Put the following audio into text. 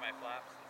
my flaps.